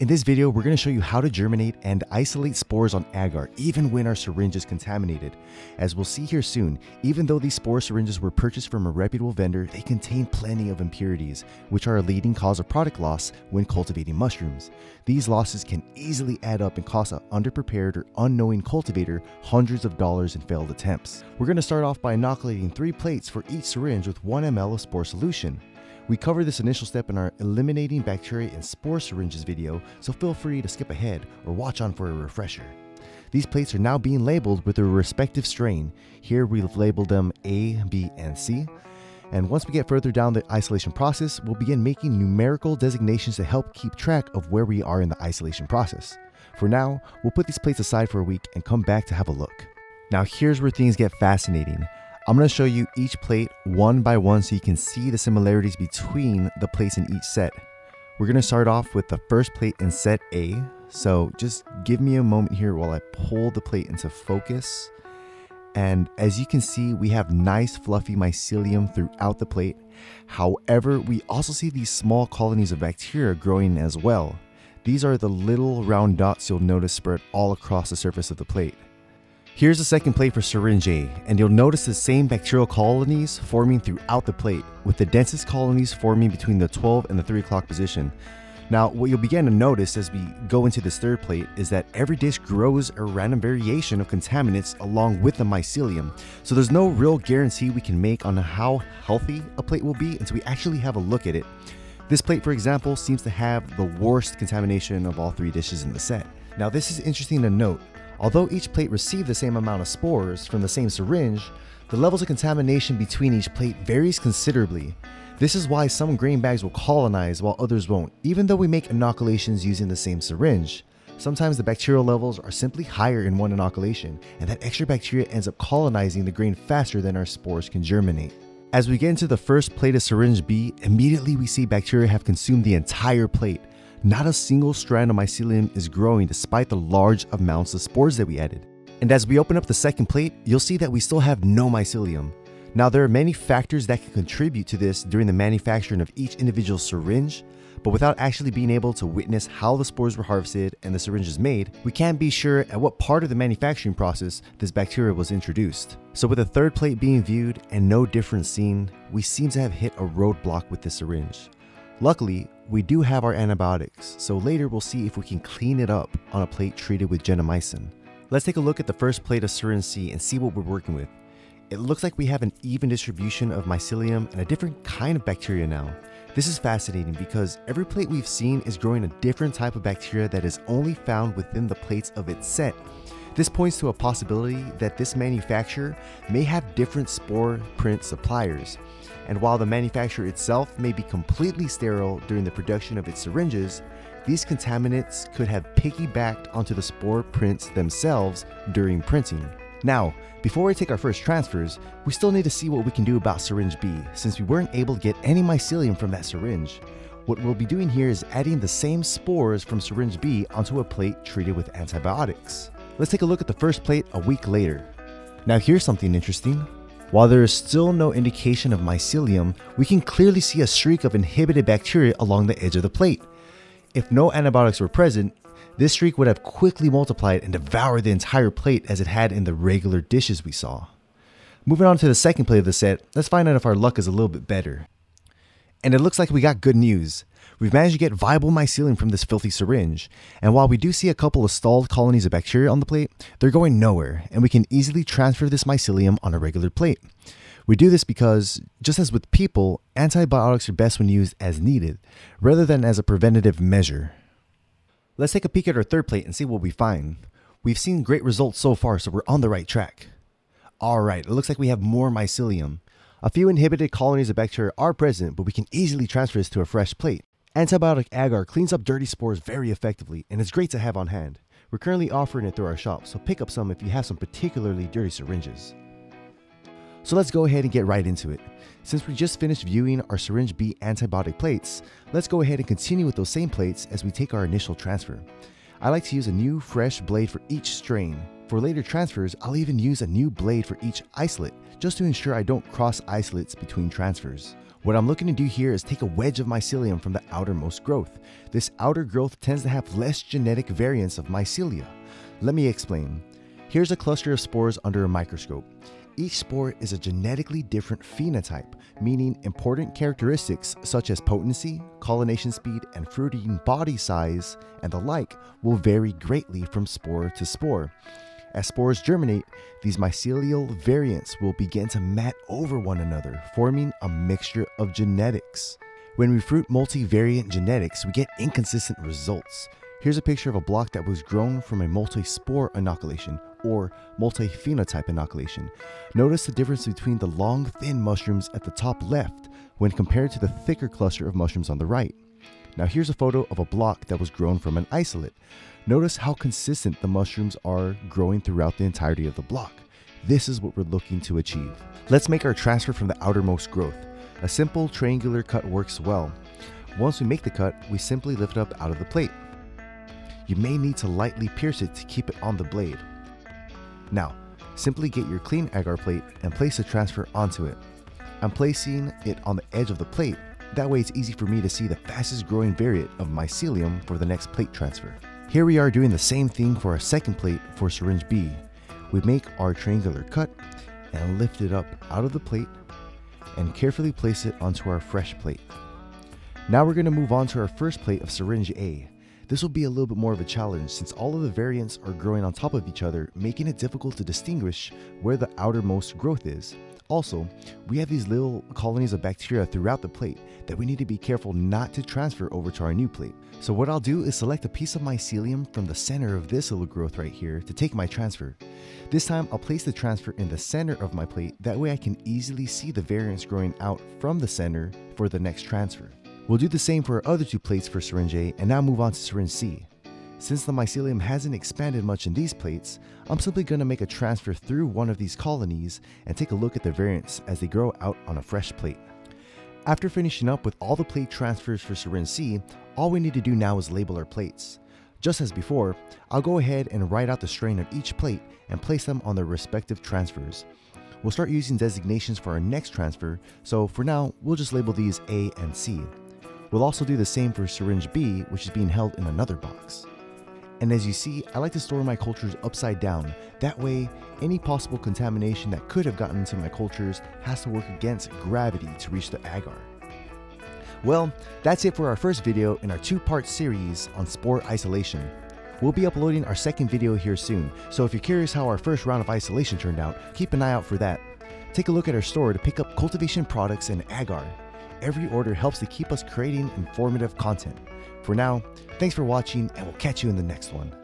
In this video, we're going to show you how to germinate and isolate spores on agar even when our syringe is contaminated. As we'll see here soon, even though these spore syringes were purchased from a reputable vendor, they contain plenty of impurities, which are a leading cause of product loss when cultivating mushrooms. These losses can easily add up and cost an underprepared or unknowing cultivator hundreds of dollars in failed attempts. We're going to start off by inoculating three plates for each syringe with 1 ml of spore solution. We cover this initial step in our Eliminating Bacteria in Spore Syringes video, so feel free to skip ahead or watch on for a refresher. These plates are now being labeled with their respective strain. Here we've labeled them A, B, and C. And once we get further down the isolation process, we'll begin making numerical designations to help keep track of where we are in the isolation process. For now, we'll put these plates aside for a week and come back to have a look. Now here's where things get fascinating. I'm going to show you each plate one by one so you can see the similarities between the plates in each set. We're going to start off with the first plate in set A. So just give me a moment here while I pull the plate into focus. And as you can see, we have nice fluffy mycelium throughout the plate. However, we also see these small colonies of bacteria growing as well. These are the little round dots you'll notice spread all across the surface of the plate. Here's the second plate for syringe A, and you'll notice the same bacterial colonies forming throughout the plate, with the densest colonies forming between the 12 and the 3 o'clock position. Now, what you'll begin to notice as we go into this third plate is that every dish grows a random variation of contaminants along with the mycelium. So there's no real guarantee we can make on how healthy a plate will be until we actually have a look at it. This plate, for example, seems to have the worst contamination of all three dishes in the set. Now, this is interesting to note Although each plate received the same amount of spores from the same syringe, the levels of contamination between each plate varies considerably. This is why some grain bags will colonize while others won't, even though we make inoculations using the same syringe. Sometimes the bacterial levels are simply higher in one inoculation, and that extra bacteria ends up colonizing the grain faster than our spores can germinate. As we get into the first plate of syringe B, immediately we see bacteria have consumed the entire plate, not a single strand of mycelium is growing despite the large amounts of spores that we added. And as we open up the second plate, you'll see that we still have no mycelium. Now there are many factors that can contribute to this during the manufacturing of each individual syringe, but without actually being able to witness how the spores were harvested and the syringes made, we can't be sure at what part of the manufacturing process this bacteria was introduced. So with the third plate being viewed and no difference seen, we seem to have hit a roadblock with this syringe. Luckily, we do have our antibiotics, so later we'll see if we can clean it up on a plate treated with gentamicin. Let's take a look at the first plate of syringe C and see what we're working with. It looks like we have an even distribution of mycelium and a different kind of bacteria now. This is fascinating because every plate we've seen is growing a different type of bacteria that is only found within the plates of its set. This points to a possibility that this manufacturer may have different spore print suppliers. And while the manufacturer itself may be completely sterile during the production of its syringes, these contaminants could have piggybacked onto the spore prints themselves during printing. Now, before we take our first transfers, we still need to see what we can do about syringe B, since we weren't able to get any mycelium from that syringe. What we'll be doing here is adding the same spores from syringe B onto a plate treated with antibiotics. Let's take a look at the first plate a week later. Now here's something interesting. While there is still no indication of mycelium, we can clearly see a streak of inhibited bacteria along the edge of the plate. If no antibiotics were present, this streak would have quickly multiplied and devoured the entire plate as it had in the regular dishes we saw. Moving on to the second plate of the set, let's find out if our luck is a little bit better. And it looks like we got good news. We've managed to get viable mycelium from this filthy syringe, and while we do see a couple of stalled colonies of bacteria on the plate, they're going nowhere, and we can easily transfer this mycelium on a regular plate. We do this because, just as with people, antibiotics are best when used as needed, rather than as a preventative measure. Let's take a peek at our third plate and see what we find. We've seen great results so far, so we're on the right track. Alright, it looks like we have more mycelium. A few inhibited colonies of bacteria are present, but we can easily transfer this to a fresh plate. Antibiotic agar cleans up dirty spores very effectively and is great to have on hand. We're currently offering it through our shop, so pick up some if you have some particularly dirty syringes. So let's go ahead and get right into it. Since we just finished viewing our syringe B antibiotic plates, let's go ahead and continue with those same plates as we take our initial transfer. I like to use a new fresh blade for each strain. For later transfers, I'll even use a new blade for each isolate, just to ensure I don't cross isolates between transfers. What I'm looking to do here is take a wedge of mycelium from the outermost growth. This outer growth tends to have less genetic variance of mycelia. Let me explain. Here's a cluster of spores under a microscope. Each spore is a genetically different phenotype, meaning important characteristics such as potency, colonization speed, and fruiting body size, and the like will vary greatly from spore to spore. As spores germinate, these mycelial variants will begin to mat over one another, forming a mixture of genetics. When we fruit multivariate genetics, we get inconsistent results. Here's a picture of a block that was grown from a multi-spore inoculation or multi-phenotype inoculation. Notice the difference between the long, thin mushrooms at the top left when compared to the thicker cluster of mushrooms on the right. Now here's a photo of a block that was grown from an isolate. Notice how consistent the mushrooms are growing throughout the entirety of the block. This is what we're looking to achieve. Let's make our transfer from the outermost growth. A simple triangular cut works well. Once we make the cut, we simply lift it up out of the plate. You may need to lightly pierce it to keep it on the blade. Now, simply get your clean agar plate and place the transfer onto it. I'm placing it on the edge of the plate, that way it's easy for me to see the fastest growing variant of mycelium for the next plate transfer. Here we are doing the same thing for our second plate for syringe B. We make our triangular cut and lift it up out of the plate and carefully place it onto our fresh plate. Now we're going to move on to our first plate of syringe A. This will be a little bit more of a challenge since all of the variants are growing on top of each other, making it difficult to distinguish where the outermost growth is. Also, we have these little colonies of bacteria throughout the plate that we need to be careful not to transfer over to our new plate. So what I'll do is select a piece of mycelium from the center of this little growth right here to take my transfer. This time I'll place the transfer in the center of my plate, that way I can easily see the variants growing out from the center for the next transfer. We'll do the same for our other two plates for syringe A and now move on to syringe C. Since the mycelium hasn't expanded much in these plates, I'm simply going to make a transfer through one of these colonies and take a look at the variants as they grow out on a fresh plate. After finishing up with all the plate transfers for syringe C, all we need to do now is label our plates. Just as before, I'll go ahead and write out the strain of each plate and place them on their respective transfers. We'll start using designations for our next transfer, so for now, we'll just label these A and C. We'll also do the same for syringe B, which is being held in another box. And as you see, I like to store my cultures upside down. That way, any possible contamination that could have gotten into my cultures has to work against gravity to reach the agar. Well, that's it for our first video in our two-part series on spore isolation. We'll be uploading our second video here soon, so if you're curious how our first round of isolation turned out, keep an eye out for that. Take a look at our store to pick up cultivation products and agar. Every order helps to keep us creating informative content. For now, thanks for watching and we'll catch you in the next one.